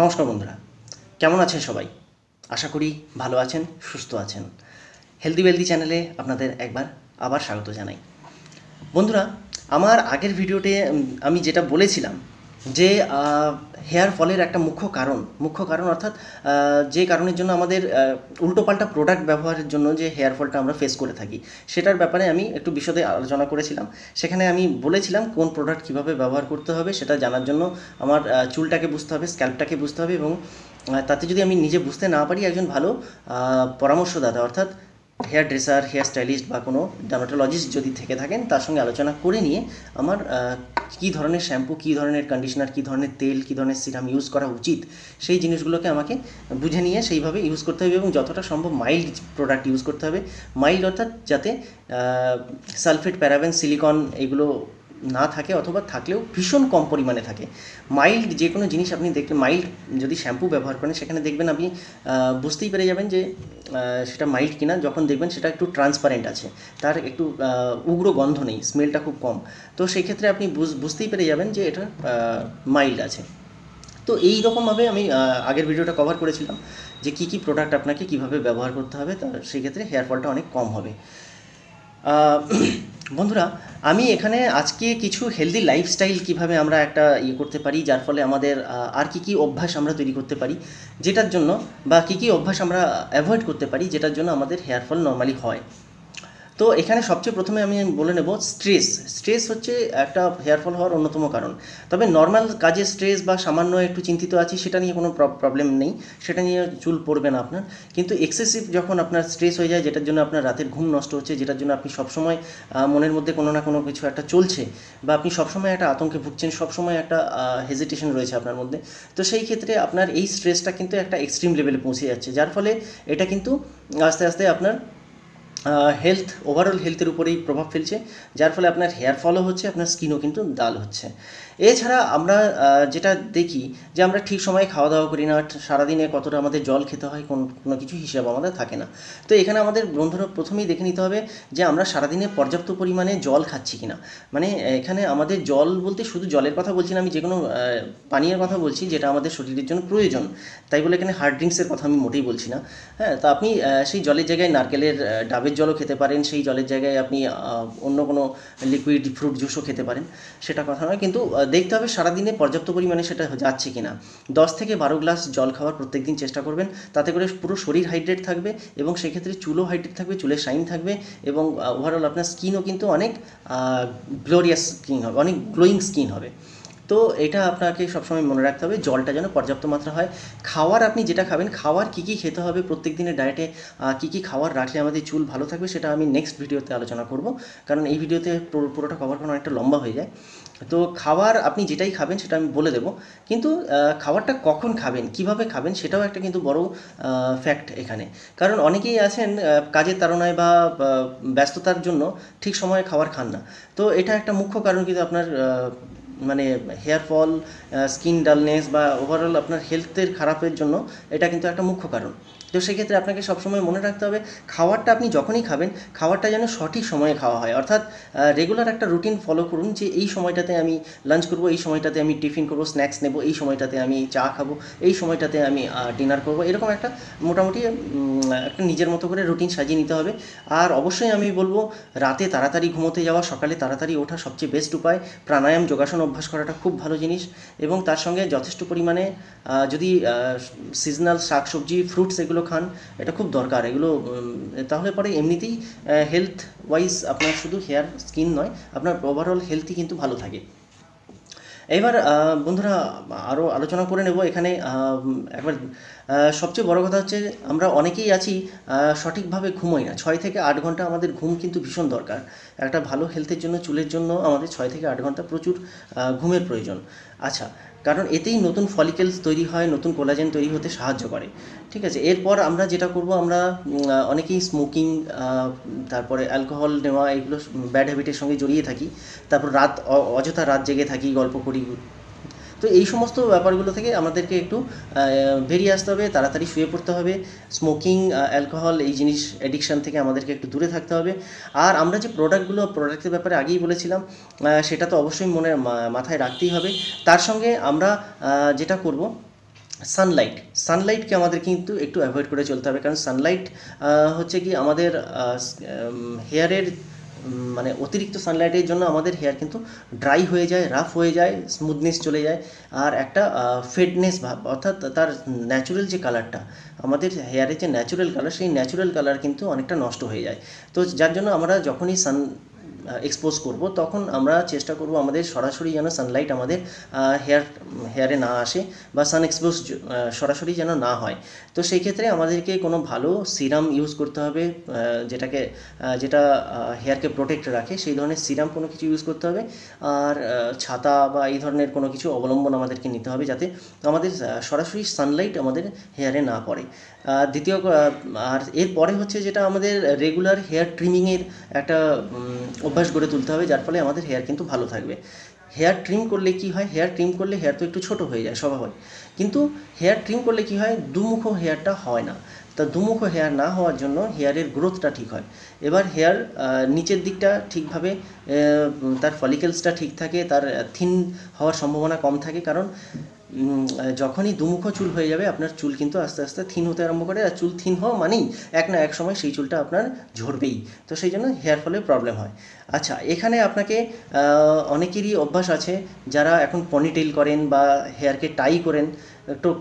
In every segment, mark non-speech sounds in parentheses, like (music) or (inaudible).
নমস্কার বন্ধুরা। কেমন আছেন সবাই? আশা করি ভালো আছেন, সুস্থ আছেন। হেলদি ওয়েলদি চ্যানেলে আপনাদের একবার আবার স্বাগত জানাই। বন্ধুরা, আমার আগের ভিডিওতে আমি যেটা বলেছিলাম যে হেয়ার ফলের একটা মুখ্য কারণ মুখ্য কারণ অর্থাৎ যে কারণের জন্য আমাদের উল্টোপাল্টা প্রোডাক্ট ব্যবহারের জন্য যে হেয়ার ফলটা আমরা ফেস করে থাকি, সেটার ব্যাপারে আমি একটু বিশদে আলোচনা করেছিলাম। সেখানে আমি বলেছিলাম কোন প্রোডাক্ট কীভাবে ব্যবহার করতে হবে, সেটা জানার জন্য আমার চুলটাকে বুঝতে হবে স্ক্যাল্পটাকে বুঝতে হবে এবং তাতে যদি আমি নিজে বুঝতে না পারি একজন ভালো পরামর্শদাতা, অর্থাৎ হেয়ার ড্রেসার হেয়ার স্টাইলিস্ট বা কোনো ডার্মাটোলজিস্ট যদি থেকে থাকেন, তার সঙ্গে আলোচনা করে নিয়ে আমার কি ধরনের শ্যাম্পু কী ধরনের কন্ডিশনার কী ধরনের তেল, কী ধরনের সিরাম ইউজ করা উচিত, সেই জিনিসগুলোকে আমাকে বুঝে নিয়ে সেইভাবে ইউজ করতে হবে এবং যতটা সম্ভব মাইল্ড প্রোডাক্ট ইউজ করতে হবে। মাইল্ড অর্থাৎ যাতে সালফেট প্যারাবেন সিলিকন এগুলো না থাকে অথবা থাকলেও ভীষণ কম পরিমাণে থাকে। মাইল্ড যে কোনো জিনিস আপনি দেখলে মাইল্ড যদি শ্যাম্পু ব্যবহার করেন, সেখানে দেখবেন আপনি বুঝতেই পেরে যাবেন যে সেটা মাইল্ড কিনা। যখন দেখবেন সেটা একটু ট্রান্সপারেন্ট আছে। তার একটু উগ্র গন্ধ নেই স্মেলটা খুব কম। তো সেই ক্ষেত্রে আপনি বুঝ- বুঝতেই পেরে যাবেন যে এটা মাইল্ড আছে। তো এই রকমভাবে আমি আগের ভিডিওটা কভার করেছিলাম যে কী কী প্রোডাক্ট আপনাকে কীভাবে ব্যবহার করতে হবে। তার সেই ক্ষেত্রে হেয়ার ফলটা অনেক কম হবে। (clears throat) বন্ধুরা, আমি এখানে আজকে কিছু হেলদি লাইফস্টাইল কীভাবে আমরা একটা ইয়ে করতে পারি, যার ফলে আমাদের আর কি কি অভ্যাস আমরা তৈরি করতে পারি, যেটার জন্য বা কি কি অভ্যাস আমরা অ্যাভয়েড করতে পারি, যেটার জন্য আমাদের হেয়ার ফল নর্মালি হয়। তো এখানে সবচেয়ে প্রথমে আমি বলে নেব স্ট্রেস স্ট্রেস হচ্ছে একটা হেয়ার ফল হওয়ার অন্যতম কারণ। তবে নর্মাল কাজে স্ট্রেস বা সামান্য একটু চিন্তিত আছি, সেটা নিয়ে কোনো প্রবলেম নেই। সেটা নিয়ে চুল পড়বে না আপনার। কিন্তু এক্সেসিভ যখন আপনার স্ট্রেস হয়ে যায়, যেটার জন্য আপনার রাতের ঘুম নষ্ট হচ্ছে, যেটার জন্য আপনি সবসময় মনের মধ্যে কোনো না কোনো কিছু একটা চলছে, বা আপনি সবসময় একটা আতঙ্কে ভুগছেন, সবসময় একটা হেজিটেশন রয়েছে আপনার মধ্যে, তো সেই ক্ষেত্রে আপনার এই স্ট্রেসটা কিন্তু একটা এক্সট্রিম লেভেলে পৌঁছে যাচ্ছে। যার ফলে এটা কিন্তু আস্তে আস্তে আপনার হেলথ ওভারঅল হেলথের উপরেই প্রভাব ফেলছে যার ফলে আপনার হেয়ার ফলও হচ্ছে আপনার স্কিনও কিন্তু ডাল হচ্ছে। এছাড়া আমরা যেটা দেখি যে আমরা ঠিক সময়ে খাওয়া দাওয়া করি না সারাদিনে কতটা আমাদের জল খেতে হয় কোন কোনো কিছু হিসাব আমাদের থাকে না। তো এখানে আমাদের বন্ধুরা প্রথমেই দেখে নিতে হবে যে আমরা সারাদিনে পর্যাপ্ত পরিমাণে জল খাচ্ছি কিনা। মানে এখানে আমাদের জল বলতে শুধু জলের কথা বলছি না আমি যে কোনো পানীয়ের কথা বলছি যেটা আমাদের শরীরের জন্য প্রয়োজন। তাই বলে এখানে হার্ড ড্রিঙ্কসের কথা আমি মোটেই বলছি না। হ্যাঁ তা আপনি সেই জলের জায়গায় নারকেলের আহ, ডাবের জলও খেতে পারেন, সেই জলের জায়গায় আপনি অন্য কোনো লিকুইড ফ্রুট জুসও খেতে পারেন, সেটা কথা নয়। কিন্তু দেখতে হবে সারাদিনে পর্যাপ্ত পরিমাণে সেটা যাচ্ছে কিনা। দশ থেকে বারো গ্লাস জল খাওয়ার প্রত্যেক দিন চেষ্টা করবেন, তাতে করে পুরো শরীর হাইড্রেট থাকবে এবং সেক্ষেত্রে চুলও হাইড্রেট থাকবে চুলের শাইন থাকবে এবং ওভারঅল আপনার স্কিনও কিন্তু অনেক গ্লোরিয়াস স্কিন হবে, অনেক গ্লোয়িং স্কিন হবে। তো এটা আপনাকে সবসময় মনে রাখতে হবে, জলটা যেন পর্যাপ্ত মাত্রা হয়। খাওয়ার আপনি যেটা খাবেন, খাওয়ার কী কী খেতে হবে প্রত্যেক দিনের ডায়েটে কী কী খাওয়ার রাখলে আমাদের চুল ভালো থাকবে সেটা আমি নেক্সট ভিডিওতে আলোচনা করব। কারণ এই ভিডিওতে পুরোটা কভার করা অনেকটা লম্বা হয়ে যায়। তো খাবার আপনি যেটাই খাবেন সেটা আমি বলে দেবো। কিন্তু খাবারটা কখন খাবেন, কীভাবে খাবেন সেটাও একটা কিন্তু বড় ফ্যাক্ট এখানে। কারণ অনেকেই আছেন কাজের তাড়নায় বা ব্যস্ততার জন্য ঠিক সময়ে খাবার খান না। তো এটা একটা মুখ্য কারণ কিন্তু আপনার মানে হেয়ার ফল স্কিন ডালনেস বা ওভারঅল আপনার হেলথের খারাপের জন্য এটা কিন্তু একটা মুখ্য কারণ। তো সেক্ষেত্রে আপনাকে সবসময় মনে রাখতে হবে, খাওয়ারটা আপনি যখনই খাবেন খাবারটা যেন সঠিক সময়ে খাওয়া হয়। অর্থাৎ রেগুলার একটা রুটিন ফলো করুন যে এই সময়টাতে আমি লাঞ্চ করব, এই সময়টাতে আমি টিফিন করব স্ন্যাক্স নেব, এই সময়টাতে আমি চা খাব, এই সময়টাতে আমি ডিনার করব। এরকম একটা মোটামুটি একটা নিজের মতো করে রুটিন সাজিয়ে নিতে হবে। আর অবশ্যই আমি বলব, রাতে তাড়াতাড়ি ঘুমোতে যাওয়া, সকালে তাড়াতাড়ি ওঠা সবচেয়ে বেস্ট উপায়। প্রাণায়াম, যোগাসন অভ্যাস করাটা খুব ভালো জিনিস এবং তার সঙ্গে যথেষ্ট পরিমাণে যদি সিজনাল শাকসবজি ফ্রুটস এগুলো খান, এটা খুব দরকার। এগুলো তাহলে পরে এমনিতেই হেলথ ওয়াইজ আপনার শুধু হেয়ার স্কিন নয়, আপনার ওভারঅল হেলথই কিন্তু ভালো থাকে। এবার বন্ধুরা আরও আলোচনা করে নেব এখানে একবার সবচেয়ে বড় কথা হচ্ছে আমরা অনেকেই আছি সঠিকভাবে ঘুমোই না। ছয় থেকে আট ঘণ্টা আমাদের ঘুম কিন্তু ভীষণ দরকার। একটা ভালো হেলথের জন্য, চুলের জন্য আমাদের ছয় থেকে আট ঘণ্টা প্রচুর ঘুমের প্রয়োজন। আচ্ছা কারণ এতেই নতুন ফলিকেলস তৈরি হয়, নতুন কোলাজেন তৈরি হতে সাহায্য করে। ঠিক আছে? এরপর আমরা যেটা করব, আমরা অনেকেই স্মোকিং তারপরে অ্যালকোহল নেওয়া, এগুলো ব্যাড হ্যাবিটের সঙ্গে জড়িয়ে থাকি। তারপর রাত অযথা রাত জেগে থাকি, গল্প করি তো এই সমস্ত ব্যাপারগুলো থেকে আমাদেরকে একটু বেরিয়ে আসতে হবে, তাড়াতাড়ি শুয়ে পড়তে হবে স্মোকিং অ্যালকোহল এই জিনিস অ্যাডিকশান থেকে আমাদেরকে একটু দূরে থাকতে হবে। আর আমরা যে প্রোডাক্টগুলো প্রোডাক্টের ব্যাপারে আগেই বলেছিলাম সেটা তো অবশ্যই মনে মাথায় রাখতেই হবে। তার সঙ্গে আমরা যেটা করব সানলাইট সানলাইটকে আমাদের কিন্তু একটু অ্যাভয়েড করে চলতে হবে। কারণ সানলাইট হচ্ছে কি আমাদের হেয়ারের মানে অতিরিক্ত সানলাইটের জন্য আমাদের হেয়ার কিন্তু ড্রাই হয়ে যায় রাফ হয়ে যায় স্মুথনেস চলে যায়। আর একটা ফেডনেস ভাব অর্থাৎ তার ন্যাচুরাল যে কালারটা আমাদের হেয়ারের যে ন্যাচুরাল কালার সেই ন্যাচুরাল কালার কিন্তু অনেকটা নষ্ট হয়ে যায়। তো যার জন্য আমরা যখনই সান এক্সপোজ করব, তখন আমরা চেষ্টা করব আমাদের সরাসরি যেন সানলাইট আমাদের হেয়ার হেয়ারে না আসে বা সান এক্সপোজ সরাসরি যেন না হয়। তো সেই ক্ষেত্রে আমাদেরকে কোনো ভালো সিরাম ইউজ করতে হবে যেটাকে যেটা হেয়ারকে প্রোটেক্ট রাখে, সেই ধরনের সিরাম কোনো কিছু ইউজ করতে হবে। আর ছাতা বা এই ধরনের কোনো কিছু অবলম্বন আমাদেরকে নিতে হবে যাতে আমাদের সরাসরি সানলাইট আমাদের হেয়ারে না পড়ে। দ্বিতীয় আর এরপরে হচ্ছে যেটা আমাদের রেগুলার হেয়ার ট্রিমিংয়ের একটা অভ্যাস গড়ে তুলতে হবে, যার ফলে আমাদের হেয়ার কিন্তু ভালো থাকবে। হেয়ার ট্রিম করলে কি হয়? হেয়ার ট্রিম করলে হেয়ার তো একটু ছোট হয়ে যায়, স্বভাবই। কিন্তু হেয়ার ট্রিম করলে কি হয়? দুমুখ হেয়ারটা হয় না। তা দুমুখ হেয়ার না হওয়ার জন্য হেয়ারের গ্রোথটা ঠিক হয়। এবার হেয়ার নিচের দিকটা ঠিকভাবে তার ফলিকেলসটা ঠিক থাকে, তার থিন হওয়ার সম্ভাবনা কম থাকে, কারণ যখনই দুমুখো চুল হয়ে যাবে, আপনার চুল কিন্তু আস্তে আস্তে থিন হতে আরম্ভ করে, আর চুল থিন হওয়া মানেই এক না এক সময় সেই চুলটা আপনার ঝরবেই। তো সেই জন্য হেয়ার ফলে প্রবলেম হয়। আচ্ছা এখানে আপনাকে অনেকেরই অভ্যাস আছে, যারা এখন পনিটেল করেন বা হেয়ারকে টাই করেন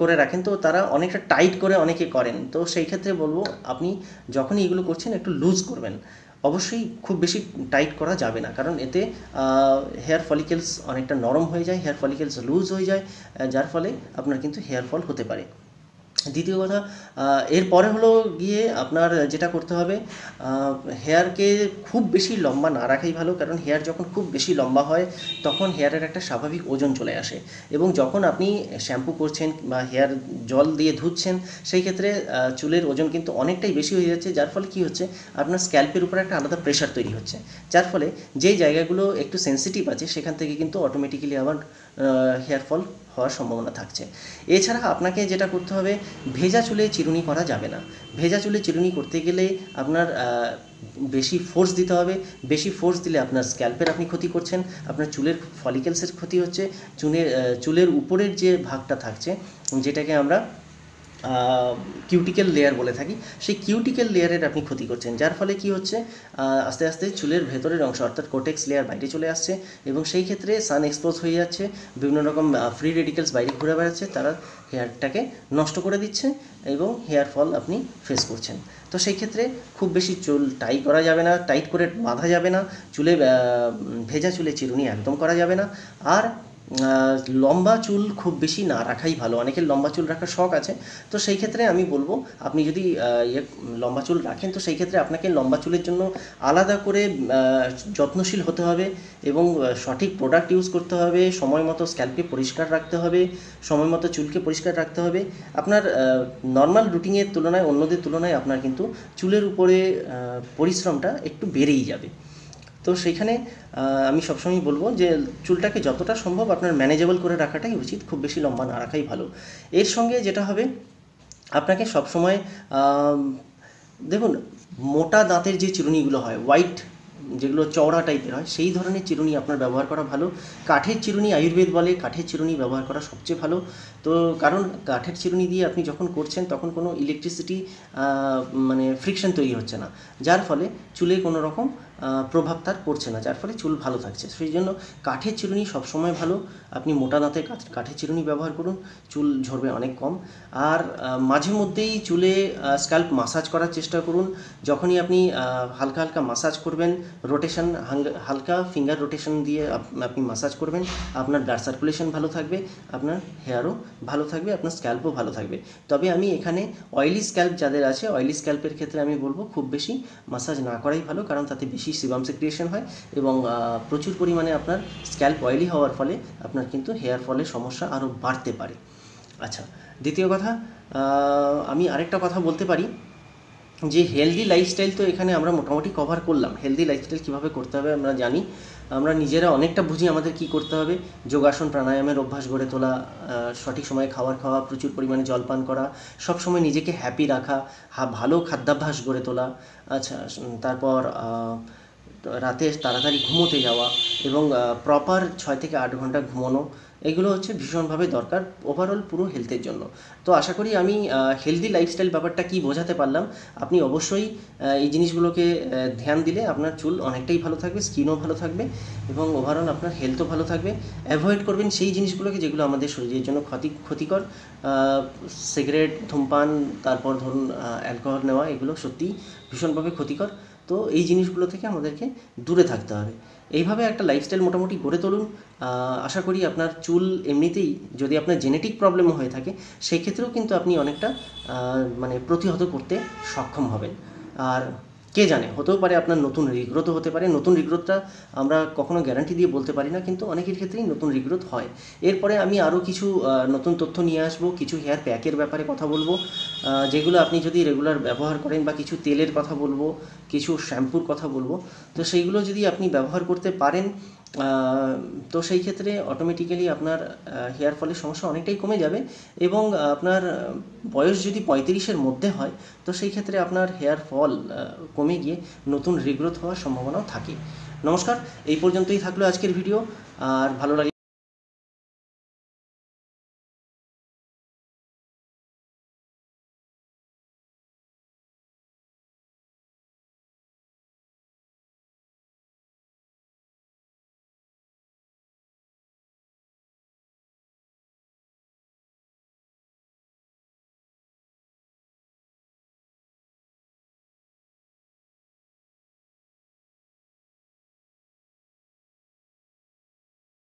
করে রাখেন, তো তারা অনেকটা টাইট করে অনেকে করেন। তো সেই ক্ষেত্রে বলব, আপনি যখনই এগুলো করছেন, একটু লুজ করবেন। অবশ্যই খুব বেশি টাইট করা যাবে না। কারণ এতে হেয়ার ফলিকেলস অনেকটা নরম হয়ে যায়, হেয়ার ফলিকেলস লুজ হয়ে যায় যার ফলে আপনার কিন্তু হেয়ার ফল হতে পারে। দ্বিতীয় কথা এরপরে হলো গিয়ে আপনার যেটা করতে হবে হেয়ারকে খুব বেশি লম্বা না রাখাই ভালো, কারণ হেয়ার যখন খুব বেশি লম্বা হয়, তখন হেয়ারের একটা স্বাভাবিক ওজন চলে আসে। এবং যখন আপনি শ্যাম্পু করছেন বা হেয়ার জল দিয়ে ধুচ্ছেন, সেই ক্ষেত্রে চুলের ওজন কিন্তু অনেকটাই বেশি হয়ে যাচ্ছে, যার ফলে কি হচ্ছে, আপনার স্ক্যাল্পের উপরে একটা আলাদা প্রেশার তৈরি হচ্ছে। যার ফলে যেই জায়গাগুলো একটু সেন্সিটিভ আছে, সেখান থেকে কিন্তু অটোমেটিক্যালি আবার হেয়ার ফল হওয়ার সম্ভাবনা থাকছে। এছাড়া আপনাকে যেটা করতে হবে, ভেজা চুলে চিরুনি করা যাবে না। ভেজা চুলে চিরুনি করতে গেলে আপনার বেশি ফোর্স দিতে হবে। বেশি ফোর্স দিলে আপনার স্ক্যাল্পের আপনি ক্ষতি করছেন, আপনার চুলের ফলিকেলসের ক্ষতি হচ্ছে। চুনের চুলের উপরের যে ভাগটা থাকছে, যেটাকে আমরা কিউটিক্যাল লেয়ার বলে থাকি, সেই কিউটিক্যাল লেয়ারের আপনি ক্ষতি করছেন। যার ফলে কি হচ্ছে আস্তে আস্তে চুলের ভেতরের অংশ অর্থাৎ কোটেক্স লেয়ার বাইরে চলে আসছে এবং সেই ক্ষেত্রে সান এক্সপোজ হয়ে যাচ্ছে, বিভিন্ন রকম ফ্রি রেডিকেলস বাইরে ঘুরে বেড়াচ্ছে, তারা হেয়ারটাকে নষ্ট করে দিচ্ছে এবং হেয়ার ফল আপনি ফেস করছেন। তো সেই ক্ষেত্রে খুব বেশি চুল টাই করা যাবে না টাইট করে বাঁধা যাবে না, চুলে ভেজা চুলে চিরুনি একদম করা যাবে না। আর লম্বা চুল খুব বেশি না রাখাই ভালো। অনেকের লম্বা চুল রাখার শখ আছে। তো সেই ক্ষেত্রে আমি বলব, আপনি যদি ইয়ে লম্বা চুল রাখেন, তো সেই ক্ষেত্রে আপনাকে লম্বা চুলের জন্য আলাদা করে যত্নশীল হতে হবে এবং সঠিক প্রোডাক্ট ইউজ করতে হবে, সময় মতো স্ক্যাল্পকে পরিষ্কার রাখতে হবে, সময় মতো চুলকে পরিষ্কার রাখতে হবে। আপনার নর্মাল রুটিনের তুলনায়, অন্যদের তুলনায় আপনার কিন্তু চুলের উপরে পরিশ্রমটা একটু বেড়েই যাবে। তো সেইখানে আমি সবসময় বলব যে চুলটাকে যতটা সম্ভব আপনার ম্যানেজেবল করে রাখাটাই উচিত, খুব বেশি লম্বা না রাখাই ভালো। এর সঙ্গে যেটা হবে, আপনাকে সবসময় দেখুন, মোটা দাঁতের যে চিরুনিগুলো হয় হোয়াইট যেগুলো চওড়া টাইপের হয়, সেই ধরনের চিরুনি আপনার ব্যবহার করা ভালো। কাঠের চিরুনি আয়ুর্বেদ বলে, কাঠের চিরুনি ব্যবহার করা সবচেয়ে ভালো। তো কারণ কাঠের চিরুনি দিয়ে আপনি যখন করছেন, তখন কোনো ইলেকট্রিসিটি মানে ফ্রিকশন তৈরি হচ্ছে না। যার ফলে চুলে কোনো রকম প্রভাব তার পড়ছে না, যার ফলে চুল ভালো থাকছে। সেই জন্য কাঠের চিরুনি সবসময় ভালো। আপনি মোটা দাঁতের কাঠের চিরুনি ব্যবহার করুন, চুল ঝরবে অনেক কম। আর মাঝে মধ্যেই চুলে স্ক্যাল্প মাসাজ করার চেষ্টা করুন। যখনই আপনি হালকা হালকা মাসাজ করবেন রোটেশন হালকা ফিঙ্গার রোটেশন দিয়ে আপনি মাসাজ করবেন, আপনার ব্লাড সার্কুলেশন ভালো থাকবে, আপনার হেয়ারও ভালো থাকবে, আপনার স্ক্যাল্পও ভালো থাকবে। তবে আমি এখানে অয়েলি স্ক্যাল্প যাদের আছে অয়েলি স্ক্যাল্পের ক্ষেত্রে আমি বলব খুব বেশি মাসাজ না করাই ভালো, কারণ তাতে বেশি সিবাম সিক্রিয়েশন হয় এবং প্রচুর পরিমাণে আপনার স্ক্যাল্প অয়েলি হওয়ার ফলে আপনার কিন্তু হেয়ার ফলের সমস্যা আরও বাড়তে পারে। আচ্ছা দ্বিতীয় কথা আমি আরেকটা কথা বলতে পারি, যে হেলদি লাইফস্টাইল তো এখানে আমরা মোটামুটি কভার করলাম। হেলদি লাইফস্টাইল কীভাবে করতে হবে আমরা জানি। আমরা নিজেরা অনেকটা বুঝি আমাদের কি করতে হবে। যোগাসন, প্রাণায়ামের অভ্যাস গড়ে তোলা সঠিক সময়ে খাবার খাওয়া, প্রচুর পরিমাণে জলপান করা, সব সময় নিজেকে হ্যাপি রাখা ভালো খাদ্যাভ্যাস গড়ে তোলা। আচ্ছা তারপর রাতে তাড়াতাড়ি ঘুমোতে যাওয়া এবং প্রপার ছয় থেকে আট ঘণ্টা ঘুমানো, এগুলো হচ্ছে ভীষণভাবে দরকার ওভারঅল পুরো হেলথের জন্য। তো আশা করি আমি হেলদি লাইফস্টাইল ব্যাপারটা কি বোঝাতে পারলাম, আপনি অবশ্যই এই জিনিসগুলোকে ধ্যান দিলে আপনার চুল অনেকটাই ভালো থাকবে স্কিনও ভালো থাকবে এবং ওভারঅল আপনার হেলথও ভালো থাকবে। অ্যাভয়েড করবেন সেই জিনিসগুলোকে যেগুলো আমাদের শরীরের জন্য ক্ষতি, ক্ষতিকর সিগারেট ধূমপান, তারপর ধরুন অ্যালকোহল নেওয়া, এগুলো সত্যিই ভীষণভাবে ক্ষতিকর। তো এই জিনিসগুলো থেকে আমাদেরকে দূরে থাকতে হবে। এইভাবে একটা লাইফস্টাইল মোটামুটি গড়ে তুলুন। আশা করি আপনার চুল এমনিতেই যদি আপনার জেনেটিক প্রবলেম হয়ে থাকে, সেই ক্ষেত্রেও কিন্তু আপনি অনেকটা মানে প্রতিহত করতে সক্ষম হবেন। আর কে জানে? হতেও পারে আপনার নতুন রিগ্রোথও হতে পারে। নতুন রিগ্রোথটা আমরা কখনো গ্যারান্টি দিয়ে বলতে পারি না, কিন্তু অনেকের ক্ষেত্রেই নতুন রিগ্রোথ হয়। এরপরে আমি আরও কিছু নতুন তথ্য নিয়ে আসব, কিছু হেয়ার প্যাকের ব্যাপারে কথা বলব যেগুলো আপনি যদি রেগুলার ব্যবহার করেন বা কিছু তেলের কথা বলব, কিছু শ্যাম্পুর কথা বলব, তো সেইগুলো যদি আপনি ব্যবহার করতে পারেন তো সেই ক্ষেত্রে অটোমেটিক্যালি আপনার হেয়ার ফলের সমস্যা অনেকটাই কমে যাবে এবং আপনার বয়স যদি পঁয়ত্রিশের মধ্যে হয়, তো সেই ক্ষেত্রে আপনার হেয়ার ফল কমে গিয়ে নতুন রিগ্রোথ হওয়ার সম্ভাবনাও থাকে। নমস্কার, এই পর্যন্তই থাকল আজকের ভিডিও আর ভালো লাগে